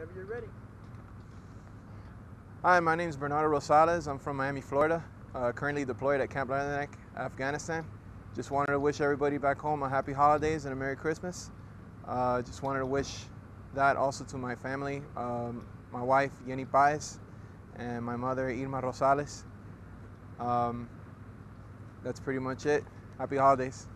Whenever you're ready. Hi, my name is Bernardo Rosales. I'm from Miami, Florida. Uh, currently deployed at Camp Leatherneck, Afghanistan. Just wanted to wish everybody back home a happy holidays and a Merry Christmas. Uh, just wanted to wish that also to my family, um, my wife Yeni Paez, and my mother Irma Rosales. Um, that's pretty much it. Happy holidays.